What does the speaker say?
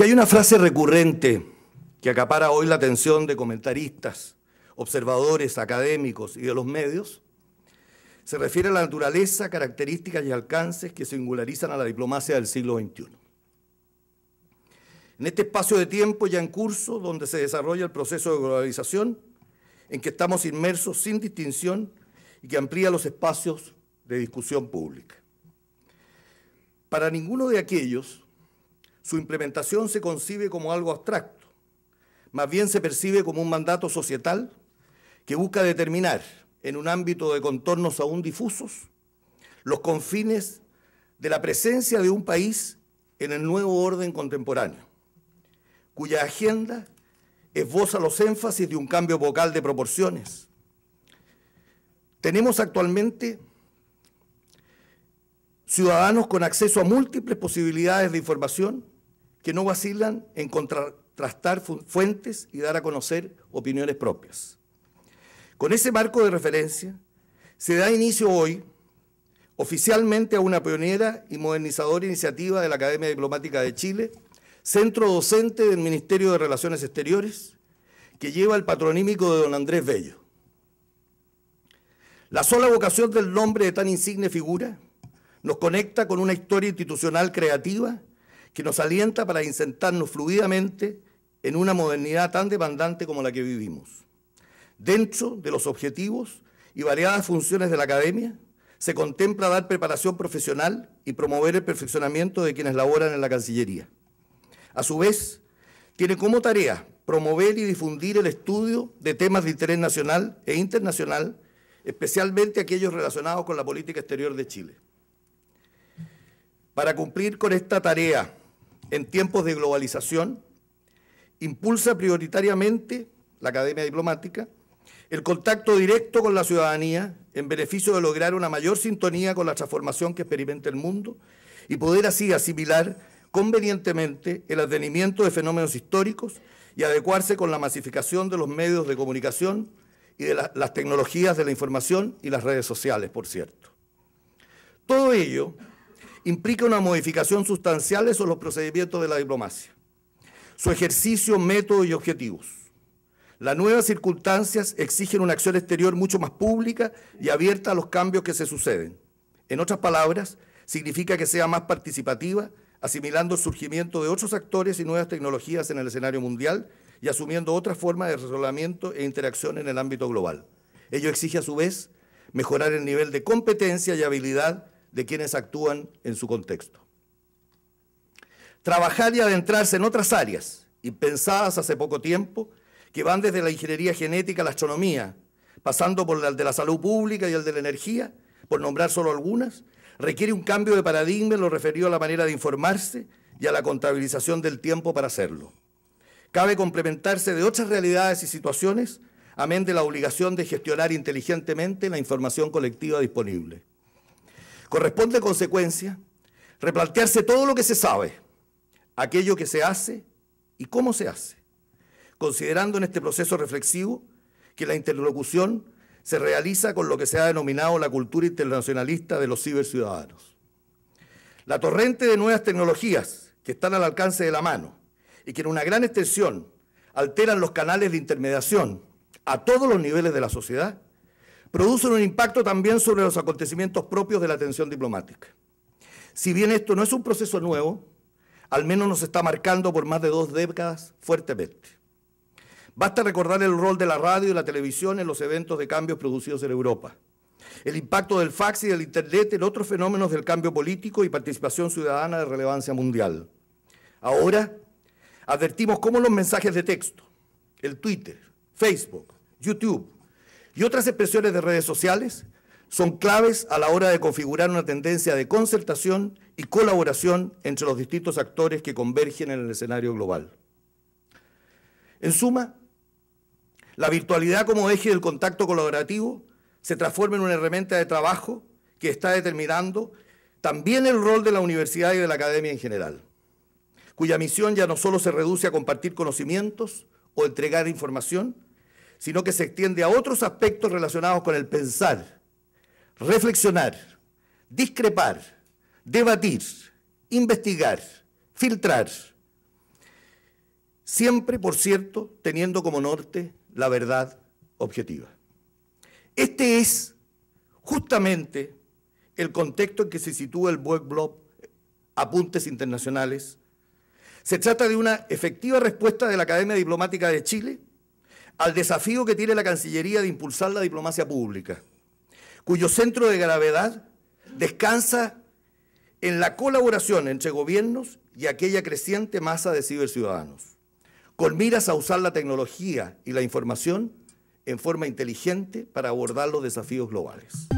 Si hay una frase recurrente que acapara hoy la atención de comentaristas, observadores, académicos y de los medios, se refiere a la naturaleza, características y alcances que singularizan a la diplomacia del siglo XXI. En este espacio de tiempo ya en curso, donde se desarrolla el proceso de globalización, en que estamos inmersos sin distinción y que amplía los espacios de discusión pública. Para ninguno de aquellos, su implementación se concibe como algo abstracto, más bien se percibe como un mandato societal que busca determinar, en un ámbito de contornos aún difusos, los confines de la presencia de un país en el nuevo orden contemporáneo, cuya agenda esboza los énfasis de un cambio vocal de proporciones. Tenemos actualmente ciudadanos con acceso a múltiples posibilidades de información que no vacilan en contrastar fuentes y dar a conocer opiniones propias. Con ese marco de referencia, se da inicio hoy oficialmente a una pionera y modernizadora iniciativa de la Academia Diplomática de Chile, centro docente del Ministerio de Relaciones Exteriores, que lleva el patronímico de don Andrés Bello. La sola vocación del nombre de tan insigne figura nos conecta con una historia institucional creativa que nos alienta para insertarnos fluidamente en una modernidad tan demandante como la que vivimos. Dentro de los objetivos y variadas funciones de la academia, se contempla dar preparación profesional y promover el perfeccionamiento de quienes laboran en la Cancillería. A su vez, tiene como tarea promover y difundir el estudio de temas de interés nacional e internacional, especialmente aquellos relacionados con la política exterior de Chile. Para cumplir con esta tarea en tiempos de globalización, impulsa prioritariamente la Academia Diplomática el contacto directo con la ciudadanía en beneficio de lograr una mayor sintonía con la transformación que experimenta el mundo y poder así asimilar convenientemente el advenimiento de fenómenos históricos y adecuarse con la masificación de los medios de comunicación y de las tecnologías de la información y las redes sociales, por cierto. Todo ello implica una modificación sustancial sobre los procedimientos de la diplomacia, su ejercicio, método y objetivos las nuevas circunstancias exigen una acción exterior mucho más pública y abierta a los cambios que se suceden. En otras palabras, significa que sea más participativa, asimilando el surgimiento de otros actores y nuevas tecnologías en el escenario mundial y asumiendo otras formas de resolvimiento e interacción en el ámbito global. Ello exige a su vez mejorar el nivel de competencia y habilidad de quienes actúan en su contexto. Trabajar y adentrarse en otras áreas, impensadas hace poco tiempo, que van desde la ingeniería genética a la astronomía, pasando por el de la salud pública y el de la energía, por nombrar solo algunas, requiere un cambio de paradigma en lo referido a la manera de informarse y a la contabilización del tiempo para hacerlo. Cabe complementarse de otras realidades y situaciones, amén de la obligación de gestionar inteligentemente la información colectiva disponible. Corresponde, en consecuencia, replantearse todo lo que se sabe, aquello que se hace y cómo se hace considerando en este proceso reflexivo que la interlocución se realiza con lo que se ha denominado la cultura internacionalista de los ciberciudadanos. La torrente de nuevas tecnologías que están al alcance de la mano y que en una gran extensión alteran los canales de intermediación a todos los niveles de la sociedad, producen un impacto también sobre los acontecimientos propios de la atención diplomática. Si bien esto no es un proceso nuevo, al menos nos está marcando por más de dos décadas fuertemente. Basta recordar el rol de la radio y la televisión en los eventos de cambios producidos en Europa. El impacto del fax y del Internet en otros fenómenos del cambio político y participación ciudadana de relevancia mundial. Ahora, advertimos cómo los mensajes de texto, el Twitter, Facebook, YouTube y otras expresiones de redes sociales son claves a la hora de configurar una tendencia de concertación y colaboración entre los distintos actores que convergen en el escenario global. En suma, la virtualidad como eje del contacto colaborativo se transforma en una herramienta de trabajo que está determinando también el rol de la universidad y de la academia en general, cuya misión ya no solo se reduce a compartir conocimientos o entregar información, sino que se extiende a otros aspectos relacionados con el pensar, reflexionar, discrepar, debatir, investigar, filtrar, siempre, por cierto, teniendo como norte la verdad objetiva. Este es justamente el contexto en que se sitúa el Blog Apuntes Internacionales. Se trata de una efectiva respuesta de la Academia Diplomática de Chile al desafío que tiene la Cancillería de impulsar la diplomacia pública, cuyo centro de gravedad descansa en la colaboración entre gobiernos y aquella creciente masa de ciberciudadanos, con miras a usar la tecnología y la información en forma inteligente para abordar los desafíos globales.